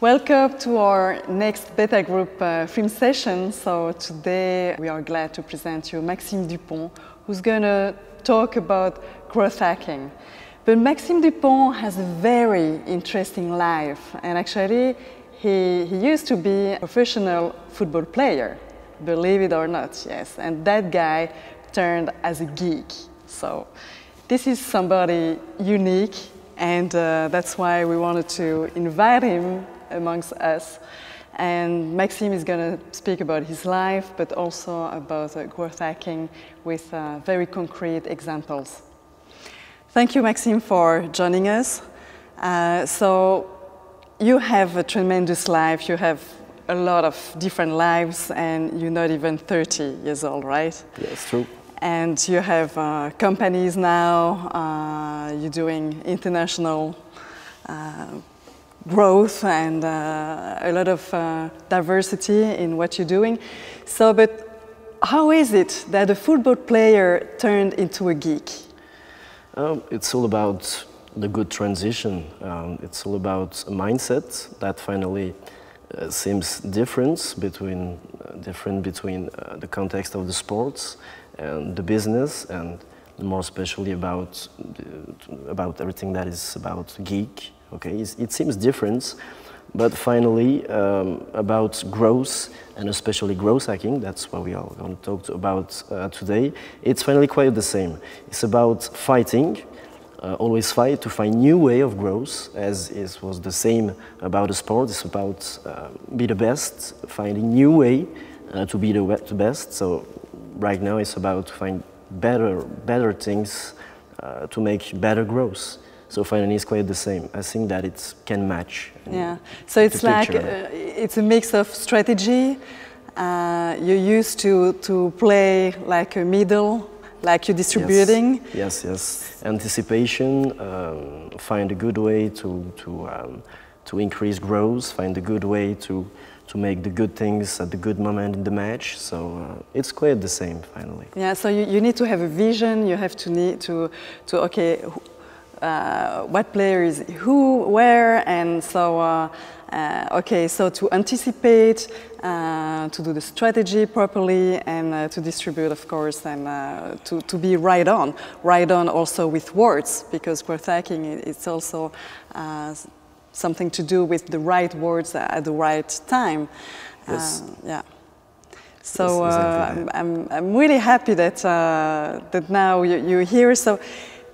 Welcome to our next Beta Group uh, film session. So today we are glad to present you Maxime Dupont, who's going to talk about growth hacking. But Maxime Dupont has a very interesting life, and actually he, he used to be a professional football player, believe it or not, yes. And that guy turned as a geek. So this is somebody unique, and uh, that's why we wanted to invite him amongst us. And Maxime is going to speak about his life, but also about uh, growth hacking with uh, very concrete examples. Thank you, Maxime, for joining us. Uh, so, you have a tremendous life. You have a lot of different lives, and you're not even 30 years old, right? Yes, true. And you have uh, companies now. Uh, you're doing international uh, growth and uh, a lot of uh, diversity in what you're doing. So, but how is it that a football player turned into a geek? Um, it's all about the good transition. Um, it's all about a mindset that finally uh, seems different between uh, different between uh, the context of the sports and the business, and more especially about the, about everything that is about geek Okay, it seems different, but finally um, about growth and especially growth hacking, that's what we are going to talk about uh, today. It's finally quite the same. It's about fighting, uh, always fight to find new way of growth, as it was the same about the sport. It's about uh, be the best, finding new way uh, to be the, the best. So right now it's about to find better, better things uh, to make better growth. So finally, it's quite the same. I think that it can match. Yeah. So it's like uh, it's a mix of strategy. Uh, you used to to play like a middle, like you're distributing. Yes, yes. yes. Anticipation. Um, find a good way to to um, to increase growth. Find a good way to to make the good things at the good moment in the match. So uh, it's quite the same finally. Yeah. So you, you need to have a vision. You have to need to to okay uh, what players who, where, and so, uh, uh, okay, so to anticipate, uh, to do the strategy properly, and uh, to distribute, of course, and uh, to, to be right on. Right on also with words, because growth hacking, it's also something to do with the right words at the right time. Yes. yeah. So exactly. I'm, I'm, I'm, really happy that, that now you, are here. So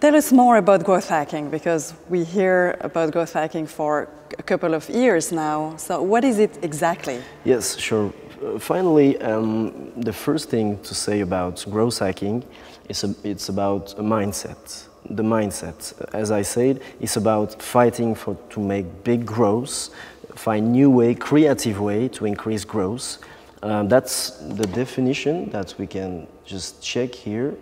Tell us more about growth hacking because we hear about growth hacking for a couple of years now. So, what is it exactly? Yes, sure. Uh, finally, um, the first thing to say about growth hacking is a, it's about a mindset. The mindset, as I said, is about fighting for to make big growth, find new way, creative way to increase growth. Um, that's the definition that we can just check here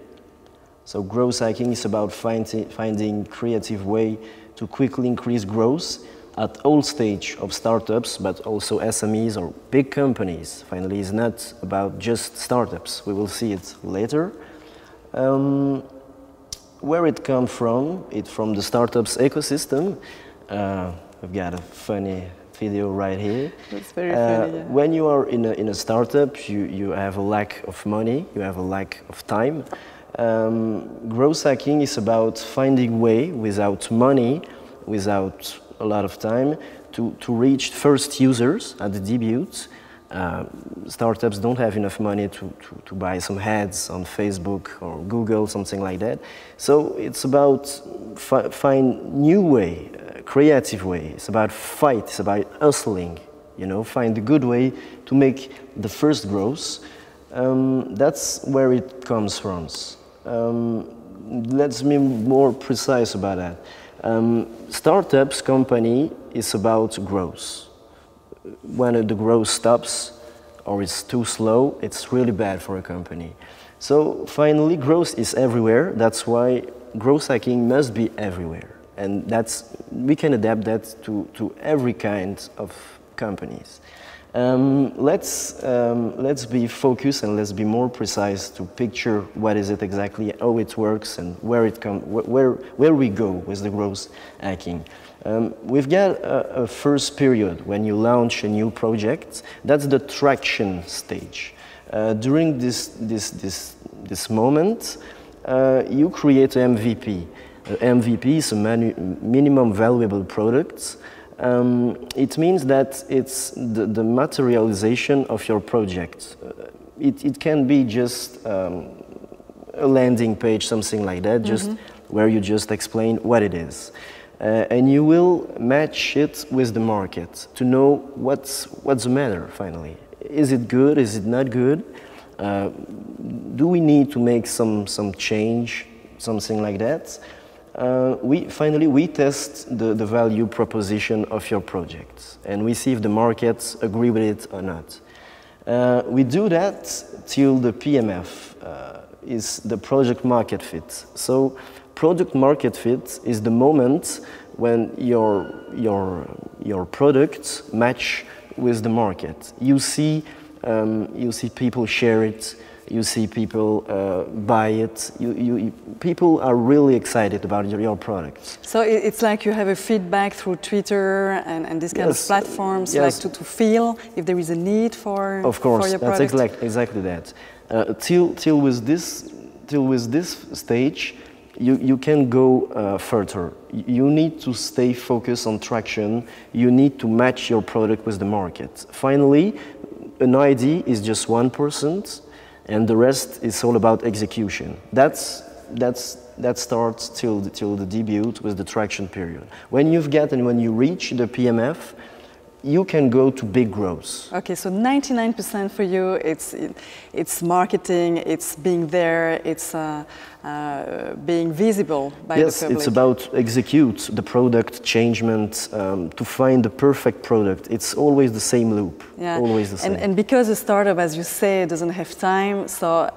so growth hacking is about finding, finding creative way to quickly increase growth at all stage of startups, but also SMEs or big companies. Finally, it's not about just startups. We will see it later. Um, where it comes from, it's from the startups ecosystem. Uh, we've got a funny video right here. It's very uh, funny, yeah. When you are in a, in a startup, you, you have a lack of money, you have a lack of time. Um, growth hacking is about finding way without money, without a lot of time, to, to reach first users at the debut. Uh, startups don't have enough money to, to, to, buy some ads on Facebook or Google, something like that. So it's about fi find new way, uh, creative way. It's about fight. It's about hustling. You know, find a good way to make the first growth. Um, that's where it comes from. Um, let's be more precise about that. Um, startups company is about growth. When the growth stops or it's too slow, it's really bad for a company. So finally, growth is everywhere. That's why growth hacking must be everywhere. And that's, we can adapt that to, to every kind of companies. Um, let's, um, let's be focused and let's be more precise to picture what is it exactly, how it works, and where, it come, where, where we go with the growth hacking. Um, we've got a, a, first period when you launch a new project. That's the traction stage. Uh, during this, this, this, this moment, uh, you create an MVP. Uh, MVP is a minimum valuable product um, it means that it's the, the, materialization of your project. Uh, it, it, can be just um, a landing page, something like that, mm -hmm. just where you just explain what it is. Uh, and you will match it with the market to know what's, what's the matter finally. Is it good? Is it not good? Uh, do we need to make some, some change, something like that? Uh, we finally we test the, the value proposition of your project and we see if the markets agree with it or not. Uh, we do that till the PMF uh, is the project market fit. So product market fit is the moment when your, your, your products match with the market. You see, um, you see people share it, you see people uh, buy it. You, you, people are really excited about your, your products. So it's like you have a feedback through Twitter and, and these kind yes. of platforms, yes. like to, to feel if there is a need for, of course, for your that's exactly that. Uh, till, till, with this, till with this stage, you, you can go uh, further. You need to stay focused on traction. You need to match your product with the market. Finally, an ID is just 1%, and the rest is all about execution. That's, that's, that starts till, till the debut with the traction period. When you've get and when you reach the PMF, you can go to big growth. Okay, so 99% for you, it's, it's marketing, it's being there, it's uh, uh, being visible by yes, the public. Yes, it's about execute the product changement um, to find the perfect product. It's always the same loop, yeah. always the same. And, and because a startup, as you say, doesn't have time, so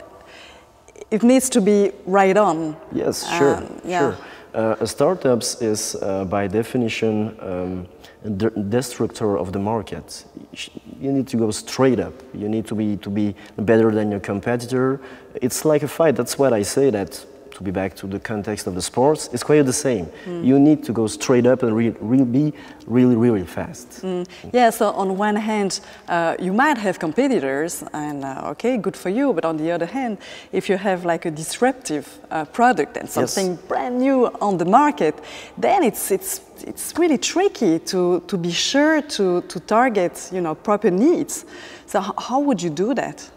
it needs to be right on. Yes, sure, um, yeah. sure. Uh, a startups is, uh, by definition, um, destructor of the market. You need to go straight up. You need to be to be better than your competitor. It's like a fight. That's what I say that to be back to the context of the sports, it's quite the same. Mm. You need to go straight up and re, re be really, really fast. Mm. Yeah, so on one hand, uh, you might have competitors, and uh, okay, good for you, but on the other hand, if you have like a disruptive uh, product and something yes. brand new on the market, then it's, it's, it's really tricky to, to be sure to, to target you know, proper needs. So, how would you do that?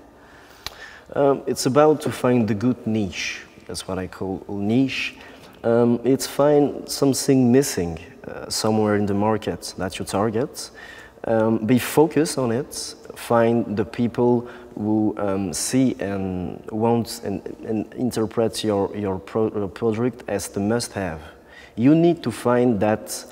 Um, it's about to find the good niche that's what I call niche. Um, it's find something missing uh, somewhere in the market that you target. Um, be focused on it. Find the people who um, see and want and, and interpret your, your pro product as the must-have. You need to find that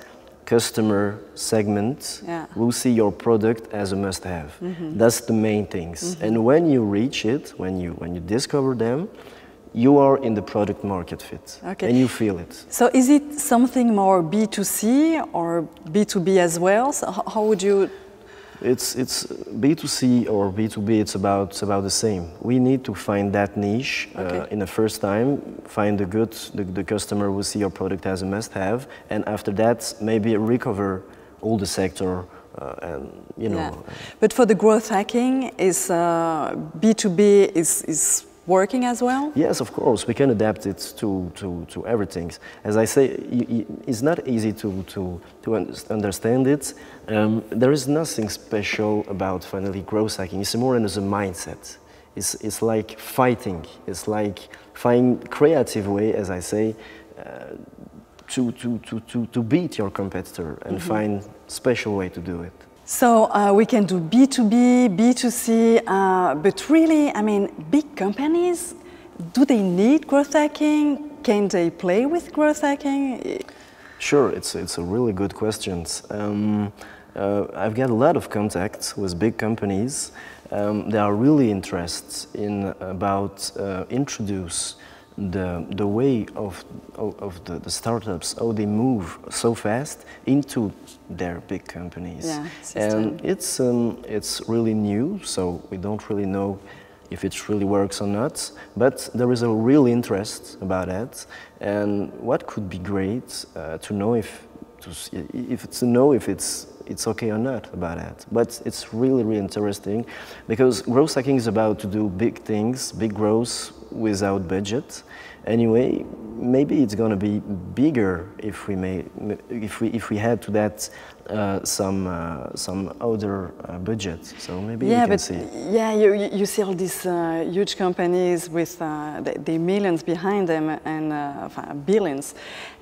customer segment yeah. who see your product as a must-have. Mm -hmm. That's the main things. Mm -hmm. And when you reach it, when you when you discover them, you are in the product market fit okay. and you feel it. So is it something more B2C or B2B as well? So how would you it's it's B2C or B2B. It's about it's about the same. We need to find that niche uh, okay. uh, in the first time. Find the good the, the customer will see your product as a must-have, and after that maybe recover all the sector uh, and you know. Yeah. But for the growth hacking, is uh, B2B is is working as well? Yes, of course. We can adapt it to, to, to everything. As I say, it's not easy to, to, to understand it. Um, there is nothing special about finally growth hacking. It's more as a mindset. It's, it's like fighting. It's like find creative way, as I say, uh, to, to, to, to, to beat your competitor and mm -hmm. find special way to do it. So uh, we can do B2B, B2C, uh, but really, I mean, big companies, do they need growth hacking? Can they play with growth hacking? Sure, it's, it's a really good question. Um, uh, I've got a lot of contacts with big companies. Um, they are really interested in about uh, introduce the, the way of, of, the, the, startups, how they move so fast into their big companies. Yeah, and it's, um, it's really new, so we don't really know if it really works or not, but there is a real interest about it. And what could be great uh, to know if, to, if to know if it's it's okay or not about that. But it's really, really interesting because growth hacking is about to do big things, big growth without budget. Anyway, maybe it's going to be bigger if we may, if we if we had to that uh, some uh, some other uh, budget. So maybe yeah, we can but see. Yeah, you you see all these uh, huge companies with uh, the, the, millions behind them and uh, billions,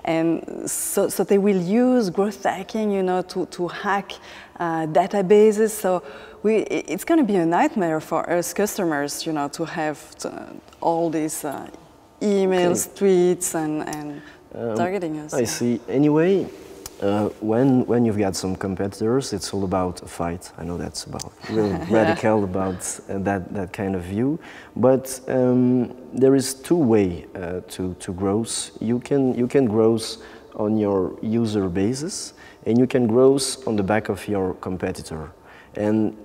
and so so they will use growth hacking, you know, to to hack databases. So. We, it's going to be a nightmare for us customers, you know, to have to, all these emails, okay. tweets, and, and um, targeting us. I yeah. see. Anyway, uh, when when you've got some competitors, it's all about a fight. I know that's about really yeah. radical about uh, that that kind of view, but um, there is two way uh, to to grow. You can you can grow on your user basis, and you can grow on the back of your competitor. And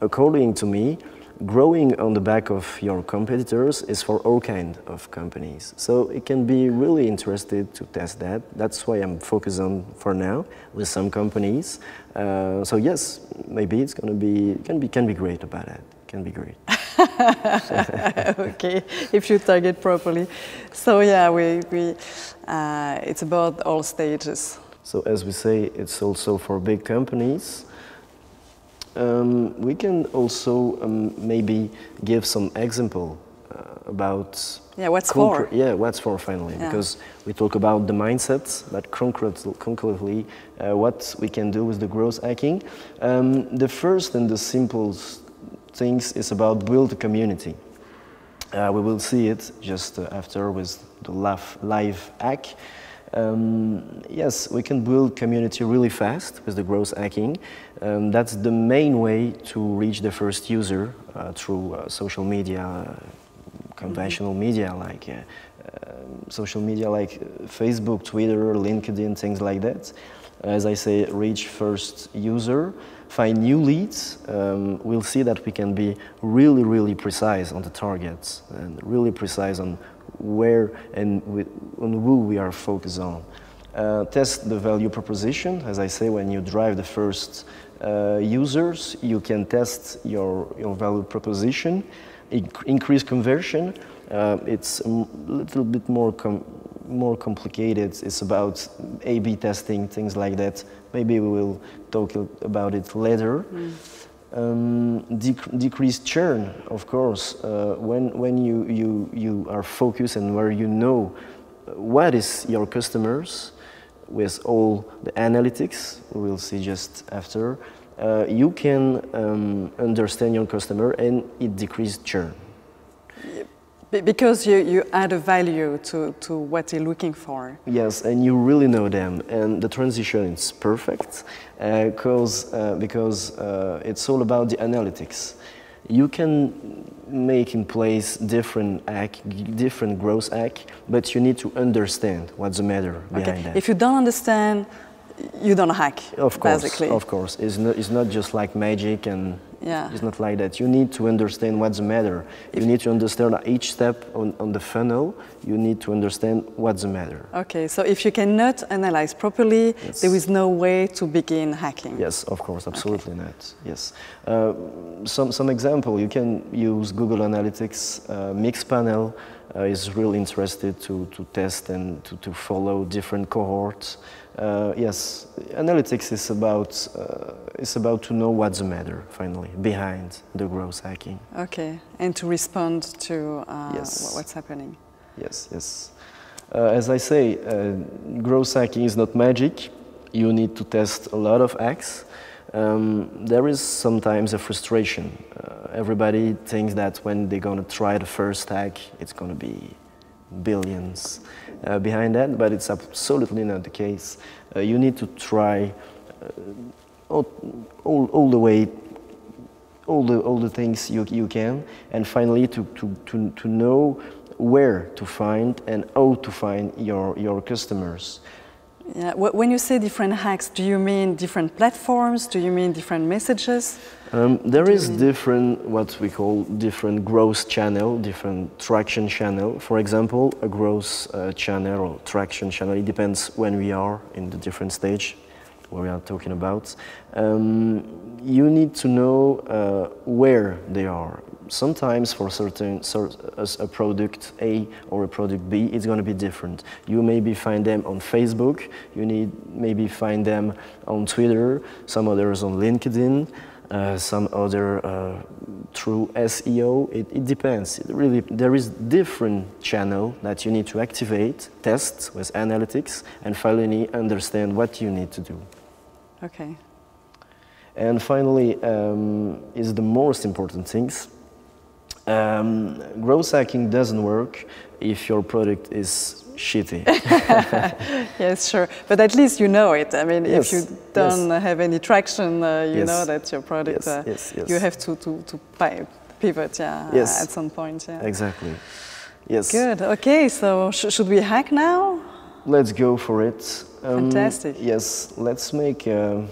according to me, growing on the back of your competitors is for all kind of companies. So it can be really interested to test that. That's why I'm focused on for now with some companies. Uh, so yes, maybe it's going to be can be can be great about it. Can be great. okay, if you target properly. So yeah, we we uh, it's about all stages. So as we say, it's also for big companies. Um, we can also um, maybe give some example uh, about yeah what's for yeah what's for finally yeah. because we talk about the mindsets but concretely, concretely uh, what we can do with the growth hacking. Um, the first and the simplest things is about build a community. Uh, we will see it just uh, after with the live, live hack. Um, yes, we can build community really fast with the growth hacking. Um, that's the main way to reach the first user uh, through uh, social media, uh, conventional media like uh, um, social media like uh, Facebook, Twitter, LinkedIn, things like that. As I say, reach first user, find new leads. Um, we'll see that we can be really, really precise on the targets and really precise on where and with, on who we are focused on. Uh, test the value proposition. As I say, when you drive the first users, you can test your, your value proposition, inc increase conversion. Uh, it's a little bit more com more complicated. It's about A/B testing, things like that. Maybe we will talk about it later. Mm. Um, dec decrease churn, of course, uh, when, when you, you, you are focused and where you know what is your customers with all the analytics, we'll see just after, uh, you can um, understand your customer and it decreases churn. Because you, you add a value to, to what they're looking for. Yes, and you really know them, and the transition is perfect uh, cause, uh, because uh, it's all about the analytics. You can make in place different act, different growth act, but you need to understand what's the matter behind okay. that. If you don't understand, you don't hack. Of course, basically. of course. It's not, it's not just like magic and yeah. It's not like that. You need to understand what's the matter. You need to understand each step on, on the funnel. You need to understand what's the matter. Okay, so if you cannot analyze properly, yes. there is no way to begin hacking. Yes, of course, absolutely okay. not. Yes. Uh, some, some example, you can use Google Analytics, uh, Mixpanel uh, is really interested to, to test and to, to follow different cohorts. Uh, yes, analytics is about uh, is about to know what's the matter finally behind the growth hacking. Okay, and to respond to uh, yes. what's happening. Yes, yes. Uh, as I say, uh, growth hacking is not magic. You need to test a lot of hacks. Um, there is sometimes a frustration. Uh, everybody thinks that when they're going to try the first hack, it's going to be billions uh, behind that, but it's absolutely not the case. Uh, you need to try uh, all, all, all, the way, all the, all the things you, you can, and finally to, to, to, to know where to find and how to find your, your customers. Yeah. When you say different hacks, do you mean different platforms? Do you mean different messages? Um, there is different, what we call different growth channel, different traction channel. For example, a growth uh, channel or traction channel, it depends when we are in the different stage where we are talking about. Um, you need to know uh, where they are. Sometimes for certain as a product A or a product B, it's going to be different. You maybe find them on Facebook. You need maybe find them on Twitter. Some others on LinkedIn. Uh, some other uh, through SEO. It, it, depends. It really, there is different channel that you need to activate, test with analytics, and finally understand what you need to do. Okay. And finally, um, is the most important things. Um, growth hacking doesn't work if your product is shitty. yes, sure. But at least you know it. I mean, yes, if you don't yes. have any traction, uh, you yes. know that your product, uh, you have to, to, to pivot yeah, yes. at some point. Yeah. Exactly. Yes. Good. Okay, so sh should we hack now? Let's go for it. Um, Fantastic. Yes, let's make. Uh,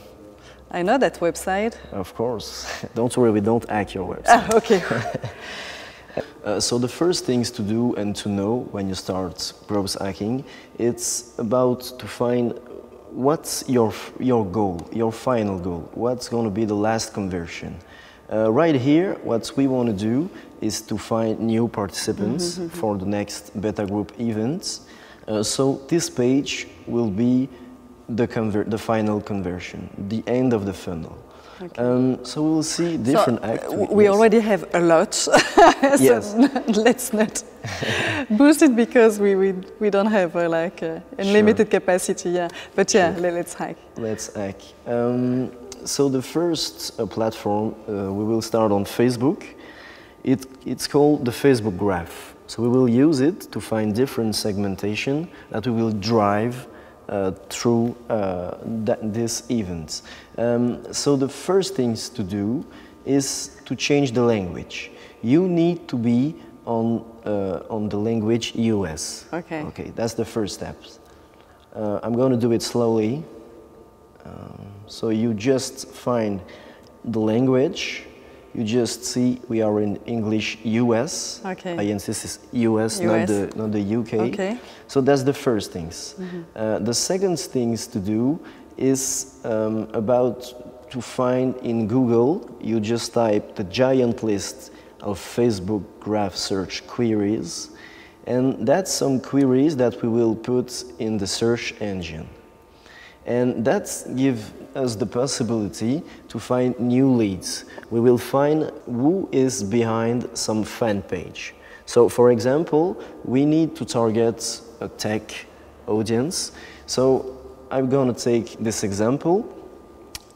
I know that website. Of course. don't worry, we don't hack your website. Ah, okay. uh, so the first things to do and to know when you start growth hacking, it's about to find what's your your goal, your final goal. What's going to be the last conversion? Uh, right here, what we want to do is to find new participants mm -hmm. for the next beta group events. Uh, so this page will be the, conver- the final conversion, the end of the funnel. Okay. Um, so we'll see different so, activities. We already have a lot, so yes. let's not boost it because we, we, we don't have uh, like uh, unlimited sure. capacity. Yeah, but yeah, sure. let's hack. Let's hack. Um, so the first uh, platform uh, we will start on Facebook. It, it's called the Facebook Graph. So we will use it to find different segmentation that we will drive through uh, these events. Um, so the first things to do is to change the language. You need to be on, uh, on the language US. Okay. Okay, that's the first step. Uh, I'm going to do it slowly. Um, so you just find the language you just see we are in English US. Okay. I insist it's US, US. not the not the UK. Okay. So that's the first things. Mm -hmm. uh, the second things to do is um, about to find in Google. You just type the giant list of Facebook graph search queries, and that's some queries that we will put in the search engine. And that gives us the possibility to find new leads. We will find who is behind some fan page. So for example, we need to target a tech audience. So I'm going to take this example.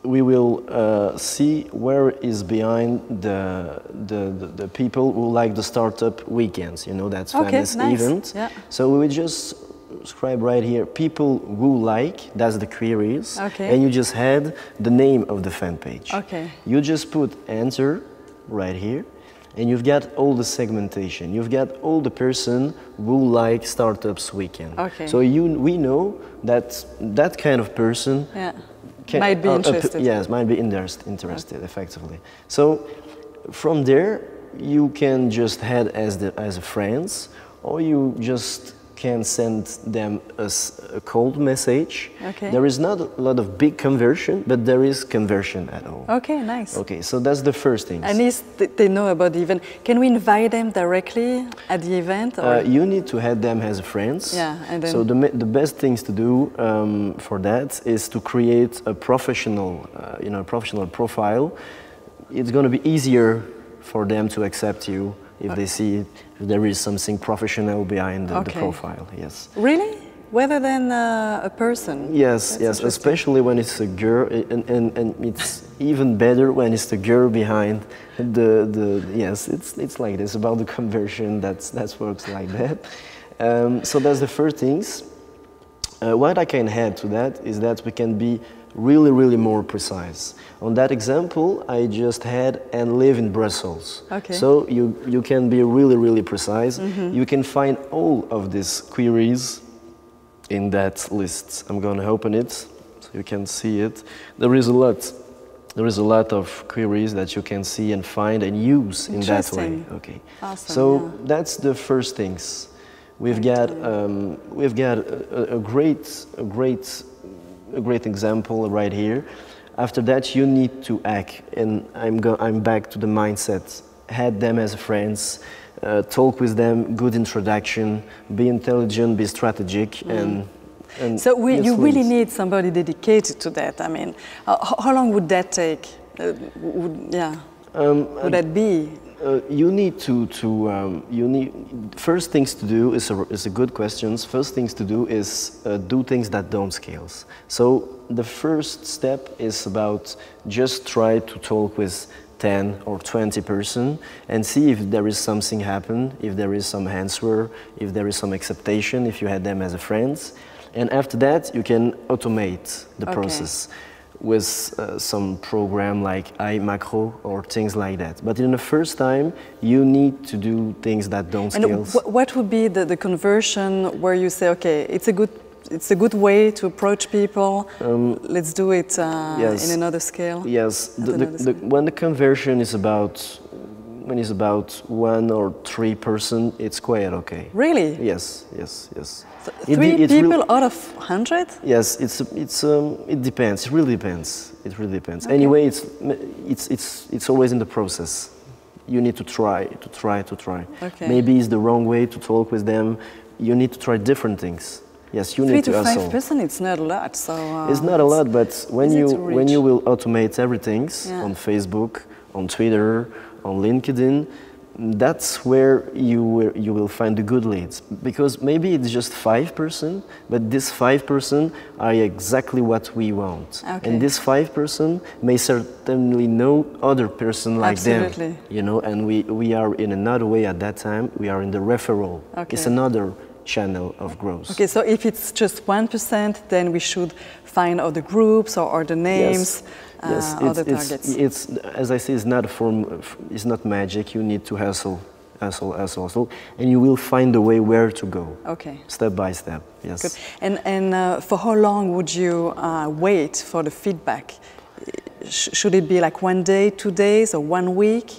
We will uh, see where is behind the, the, the, the, people who like the startup weekends, you know, that's okay, famous nice. event. Yeah. So we will just scribe right here, people who like, that's the queries. Okay. And you just had the name of the fan page. Okay. You just put enter right here and you've got all the segmentation. You've got all the person who like startups weekend. Okay. So you, we know that that kind of person yeah. can, might be uh, interested. Uh, yes, might be interested, interested okay. effectively. So from there, you can just head as the as a friends, or you just can send them a, a, cold message. Okay. There is not a lot of big conversion, but there is conversion at all. Okay, nice. Okay, so that's the first thing. At least they know about the event. Can we invite them directly at the event? Uh, you need to have them as friends. Yeah, and then so the, the best things to do um, for that is to create a professional, uh, you know, professional profile. It's going to be easier for them to accept you if they see there is something professional behind the, okay. the profile. Yes. Really? Rather than uh, a person? Yes, That's yes, especially when it's a girl, and, and, and it's even better when it's the girl behind the, the yes, it's, it's like this, about the conversion, that's, that works like that. Um, so that's the first things. Uh, what I can add to that is that we can be really, really more precise. On that example, I just had and live in Brussels. Okay. So you, you can be really, really precise. You can find all of these queries in that list. I'm going to open it so you can see it. There is a lot. There is a lot of queries that you can see and find and use in that way. Okay. Awesome, so yeah. that's the first things. We've got um, we've got a, a- a great a great a great example right here. After that, you need to act, and I'm go- I'm back to the mindset. Had them as friends, uh, talk with them, good introduction, be intelligent, be strategic, and and Mm. So we, you really need somebody dedicated to that. I mean, uh, how, how long would that take? Uh, would, yeah. Um, would that be? Uh, you need to, to um, you need first things to do is a, is a good questions. First things to do is uh, do things that don't scales. So the first step is about just try to talk with 10 or 20 person and see if there is something happen, if there is some answer, if there is some acceptation, if you had them as a friends. And after that, you can automate the Okay. process with uh, some program like iMacro or things like that. But in the first time, you need to do things that don't And scale. wh- what would be the, the conversion where you say, okay, it's a good, it's a good way to approach people. Let's do it uh, Um, yes. in another scale. Yes, the, another the, scale. when the conversion is about when it's about one or three person, it's quite okay. Really? Yes, yes, yes. It Three it's people out of hundred? Yes, it's it's um, it depends. It really depends. It really depends. Anyway, it's it's it's it's always in the process. You need to try to try to try. Okay. Maybe it's the wrong way to talk with them. You need to try different things. Yes, you Three need to to five percent, it's not a lot. So uh, It's not a lot, but when you when you will automate everything Yeah. on Facebook, on Twitter, on LinkedIn, that's where you will, you will find the good leads. Because maybe it's just five person, but this five person are exactly what we want. Okay. And this five person may certainly know other person like Absolutely. them. You know, and we, we are in another way at that time. We are in the referral. It's another channel of growth. Okay, so if it's just one percent, then we should find other groups or other names, uh, yes, other it's, targets. it's, it's as I say, it's not a form. It's not magic. You need to hustle, hustle, hustle, hustle, and you will find a way where to go. Okay. Step by step. Yes. Good. And, and uh, for how long would you uh, wait for the feedback? Sh- should it be like one day, two days, or one week?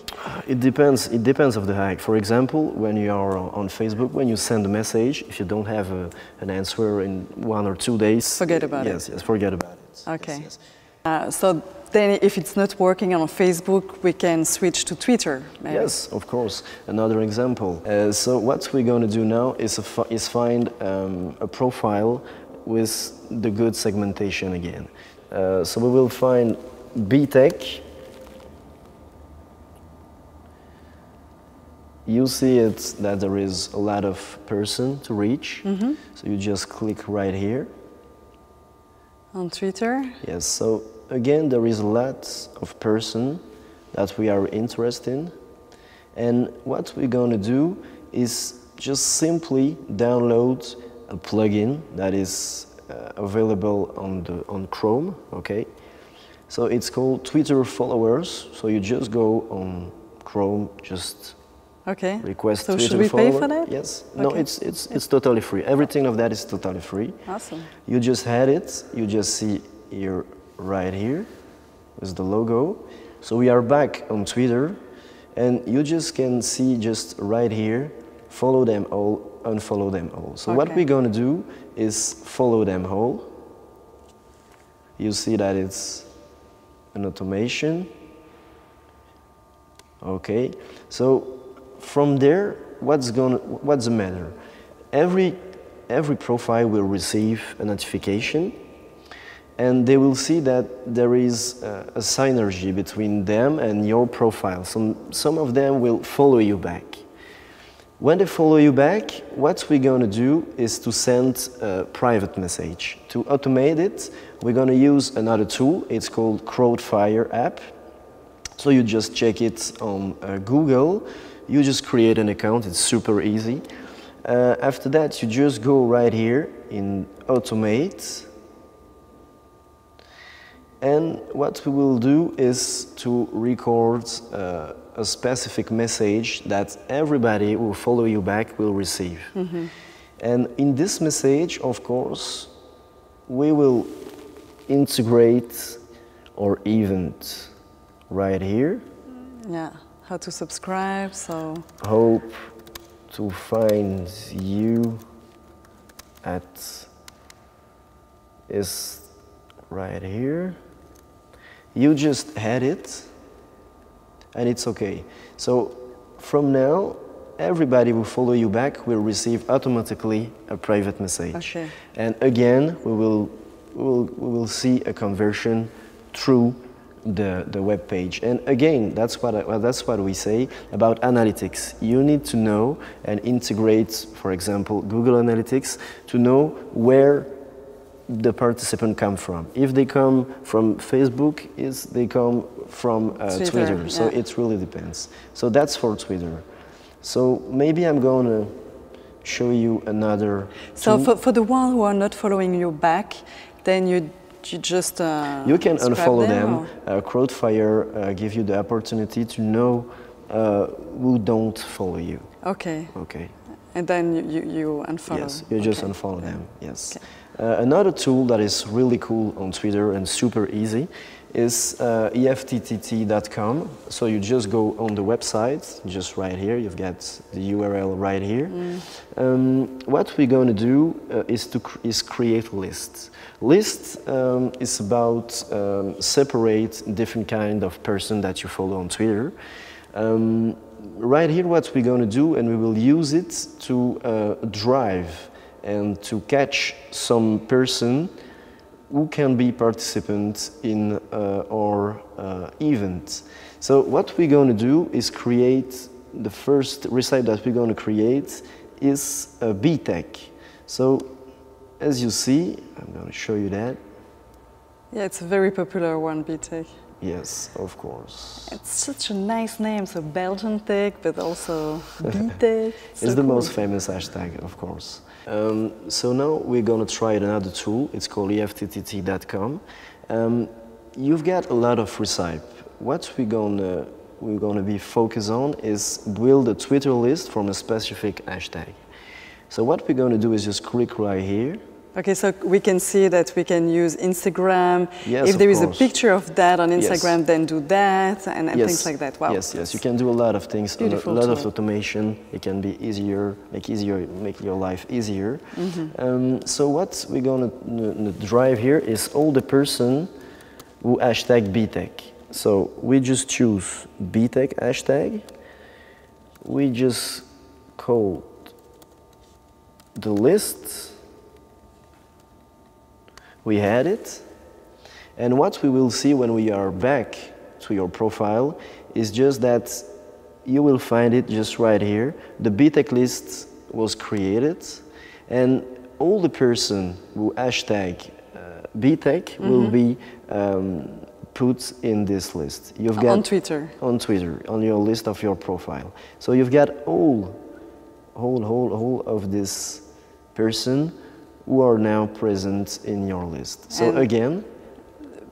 It depends. It depends of the hack. For example, when you are on Facebook, when you send a message, if you don't have a, an answer in one or two days, Forget about it. yes, Yes, forget about it. Okay. Yes, yes. Uh, so then, if it's not working on Facebook, we can switch to Twitter. Maybe. Yes, of course. Another example. Uh, so what we're going to do now is, fi- is find um, a profile with the good segmentation again. Uh, so we will find BTech. You see it that there is a lot of person to reach. So you just click right here. On Twitter. Yes, so again, there is a lot of person that we are interested in. And what we're going to do is just simply download a plugin that is uh, available on, the, on Chrome, okay? So it's called Twitter Followers. So you just go on Chrome, just Okay. request So Twitter should we pay for that? Yes. No, it's, it's, it's totally free. Everything of that is totally free. Awesome. You just had it. You just see here, right here is the logo. So we are back on Twitter, and you just can see just right here, follow them all, unfollow them all. So what we're gonna do is follow them all. You see that it's an automation. Okay, so from there, what's going what's the matter? Every every profile will receive a notification, and they will see that there is a, a synergy between them and your profile. Some some of them will follow you back. When they follow you back, what we're going to do is to send a private message. To automate it, we're going to use another tool. It's called Crowdfire app. So you just check it on uh, Google. You just create an account. It's super easy. Uh, after that, you just go right here in Automate. And what we will do is to record uh, a specific message that everybody who follow you back will receive. And in this message, of course, we will integrate or event right here. Yeah, how to subscribe. So Hope to find you at is right here. You just had it and it's okay. So from now, everybody will follow you back will receive automatically a private message. Okay. And again, we will, we will, we will see a conversion through the, the web page. And again, that's what, I, well, that's what we say about analytics. You need to know and integrate, for example, Google Analytics to know where the participant come from. If they come from Facebook, is they come from uh, Twitter, Twitter. So it really depends. So that's for Twitter. So maybe I'm going to show you another. So for, for the one who are not following you back, then you you just uh, You can unfollow them. or- Uh, Crowdfire uh, give you the opportunity to know uh, who don't follow you. Okay, Okay. and then you, you, unfollow. Yes, you just Okay. unfollow them. Yes. Uh, another tool that is really cool on Twitter and super easy is uh, IFTTT.com. So you just go on the website, just right here. You've got the URL right here. Um, what we're going to do uh, is to cr- is create lists. List um, is about um, separate different kind of person that you follow on Twitter. Um, right here, what we're going to do, and we will use it to uh, drive and to catch some person who can be participants in uh, our uh, event. So what we're going to do is create the first recipe that we're going to create is a BTEC. So as you see, I'm going to show you that. Yeah, it's a very popular one, BTEC. Yes, of course. It's such a nice name, so Belgian tech, but also BTEC. So it's the cool. most famous hashtag, of course. Um, so now we're gonna try another tool. It's called IFTTT.com. Um, you've got a lot of recipe. What we're gonna we're gonna be focused on is build a Twitter list from a specific hashtag. So what we're gonna do is just click right here. Okay, so we can see that we can use Instagram. Yes, if there is a picture of that on Yes. Instagram, then do that and, and yes. things like that. Wow. Yes, yes, you can do a lot of things. A lot of automation. It can be easier, make easier, make your life easier. Mm-hmm. Um, so what we're gonna drive here is all the person who hashtag BTEC. So we just choose BTEC hashtag. We just code the list. We had it. And what we will see when we are back to your profile is just that you will find it just right here. The BTEC list was created and all the person who hashtag uh, BTEC will be um, put in this list. You've got on Twitter. on Twitter, on your list of your profile. So you've got all, whole, whole, whole of this person who are now present in your list. So And again,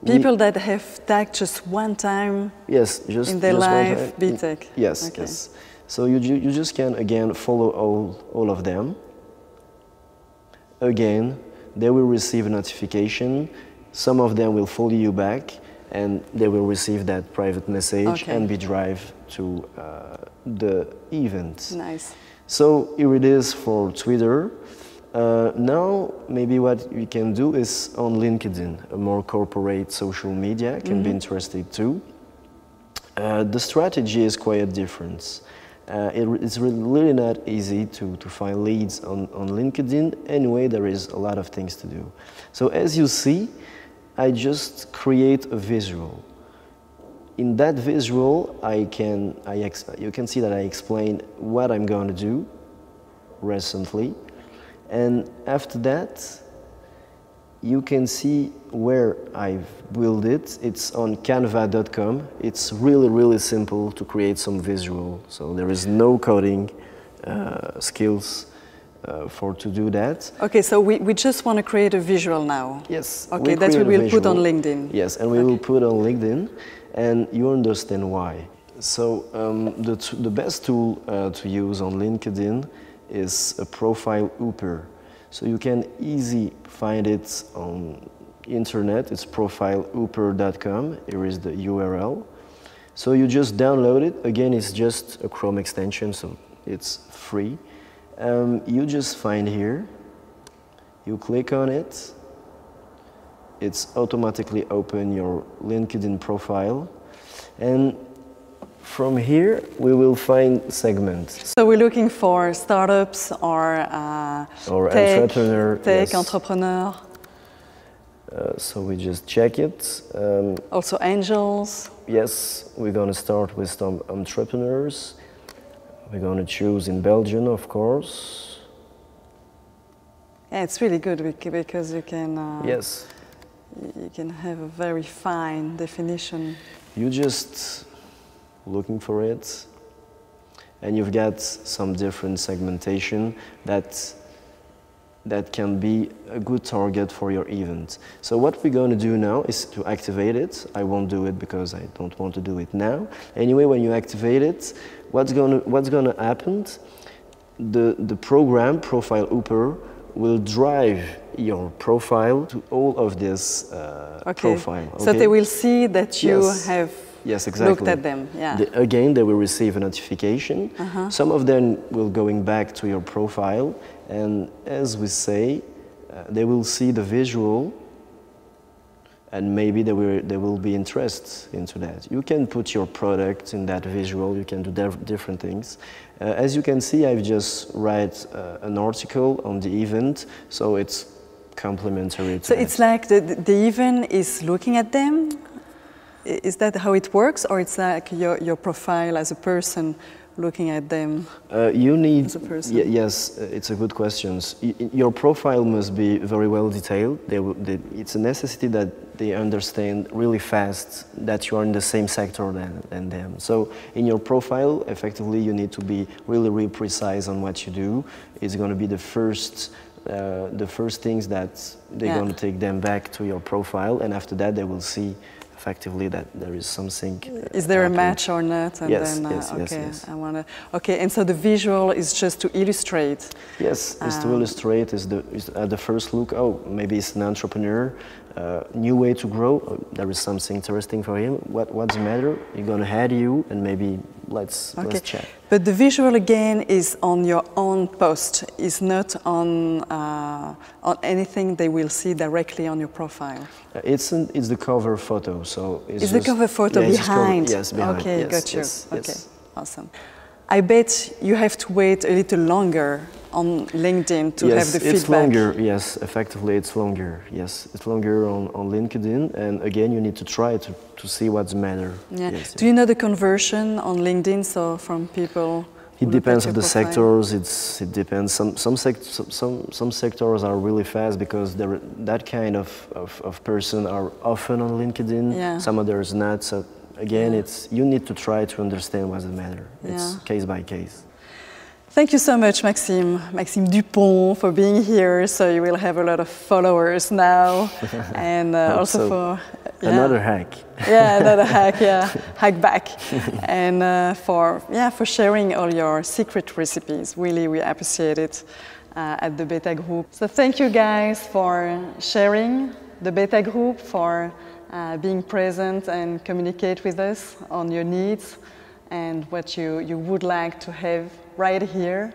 we- People that have tagged just one time. yes, just in their just life. BTEC. Yes, Okay. yes. So you you just can again follow all all of them. Again, they will receive a notification. Some of them will follow you back, and they will receive that private message Okay. and be drive to uh, the event. Nice. So here it is for Twitter. Uh, now, maybe what we can do is on LinkedIn, a more corporate social media can be interesting too. Uh, the strategy is quite different. Uh, it, it's really not easy to, to find leads on, on LinkedIn. Anyway, there is a lot of things to do. So as you see, I just create a visual. In that visual, I can, I ex- you can see that I explain what I'm going to do recently. And after that, you can see where I've built it. It's on canva.com. It's really, really simple to create some visual. So there is no coding uh, skills. uh, for to do that. Okay, so we, we just want to create a visual now. Yes. Okay, that we will put on. LinkedIn. Yes, and we Okay. will put on LinkedIn, and you understand why. So um, the, t- the best tool uh, to use on LinkedIn is a profile Hopper. So you can easy find it on internet. It's profilehopper.com. Here is the URL. So you just download it. Again, it's just a Chrome extension, so it's free. Um, you just find here. You click on it. It's automatically open your LinkedIn profile, and from here we will find segments. So we're looking for startups or, uh, Or tech, entrepreneur, tech yes. entrepreneur, Uh, so we just check it. Um, also angels. yes, we're gonna start with some entrepreneurs. We're gonna choose in Belgium, of course. Yeah, it's really good bec- because you can uh, Yes, you can have a very fine definition. you just looking for it, and you've got some different segmentation that that can be a good target for your event. So what we're going to do now is to activate it. I won't do it because I don't want to do it now. Anyway, when you activate it, what's going to what's going to happen? The the program Profile Hopper will drive your profile to all of this uh, Okay. profile. So they will see that you Yes. have Yes, exactly. looked at them. Yeah. The- again, they will receive a notification. Uh-huh. Some of them will going back to your profile, and as we say, uh, they will see the visual, and maybe they will they will be interested into that. You can put your product in that visual. You can do diff- different things. Uh, as you can see, I've just write uh, an article on the event, so it's complementary. To So that. it's like the, the event is looking at them. Is that how it works, or it's like your, your profile as a person looking at them? Uh, you need, As a person? Ye- yes, uh, it's a good question. Your profile must be very well detailed. They, they, it's a necessity that they understand really fast that you are in the same sector than, than them. So in your profile, effectively, you need to be really, really precise on what you do. It's going to be the first, uh, the first things that they're Yeah. going to take them back to your profile, and after that, they will see effectively that there is something. uh, Is there a match or not? And Yes, then, uh, yes, yes, okay, yes. I wanna. Okay, and so the visual is just to illustrate. Yes, is to Um, illustrate is the is at the first look. Oh, maybe it's an entrepreneur, uh, new way to grow. Uh, there is something interesting for him. What what's the matter? He's gonna add you, and maybe let's Okay, let's check. but the visual again is on your own post. Is not on uh, on anything they will see directly on your profile. Uh, it's an, it's the cover photo, so it's Is the cover photo yeah, it's just cover- behind? yes, behind. Okay, yes, got you. Yes, okay, yes. awesome. I bet you have to wait a little longer on LinkedIn to yes, have the feedback? Yes, it's longer. Yes, effectively, it's longer. Yes, it's longer on, on LinkedIn, and again, you need to try to, to see what's the matter. Yeah. Yes, Do you know the conversion on LinkedIn? So from people. It depends on the profile? sectors. It's it depends. Some some sect, some some sectors are really fast because they're, that kind of, of, of person are often on LinkedIn. Yeah. Some others not. So again, Yeah. it's you need to try to understand what's the matter. It's Yeah. case by case. Thank you so much, Maxime, Maxime Dupont, for being here. So you will have a lot of followers now, and uh, also so. for yeah. Another hack. yeah, another hack, yeah, hack back, and uh, for yeah for sharing all your secret recipes. Really, we appreciate it uh, at the Beta Group. So thank you guys for sharing the Beta Group for uh, being present and communicate with us on your needs and what you, you would like to have right here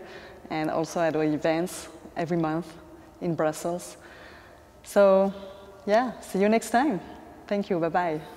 and also at events every month in Brussels. So, yeah, see you next time. Thank you. Bye bye.